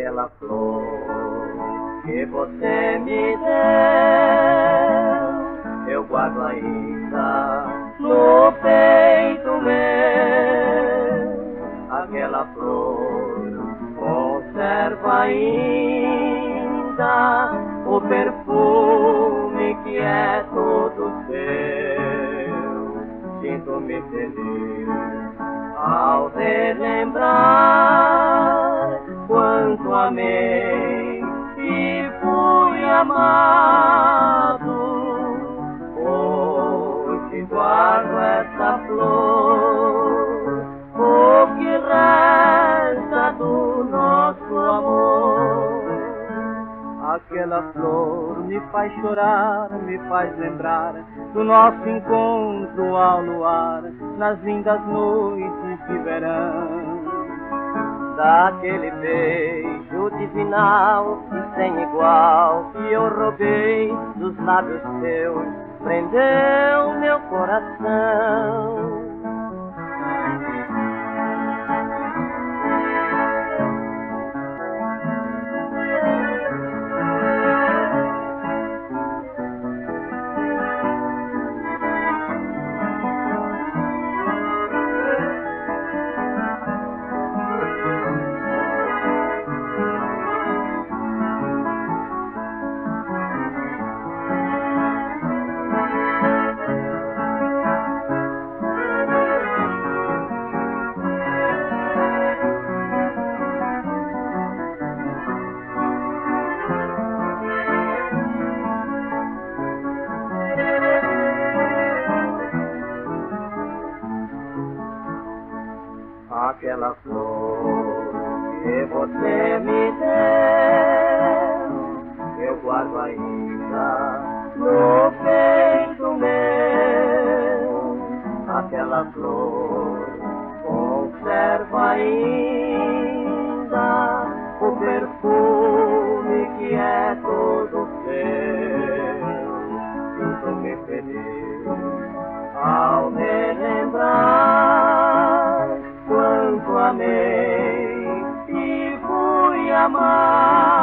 aquela flor que você me deu, eu guardo ainda no peito meu. Aquela flor conserva ainda o perfume que é todo seu. Sinto-me feliz ao relembrar quanto amei e fui amado. Hoje guardo essa flor, o que resta do nosso amor. Aquela flor me faz chorar, me faz lembrar do nosso encontro ao luar, nas lindas noites de verão. Daquele beijo divinal e sem igual que eu roubei dos lábios teus, prendeu meu coração. Aquela flor que você me deu, eu guardo ainda no peito meu. Aquela flor conserva ainda amei e fui amar.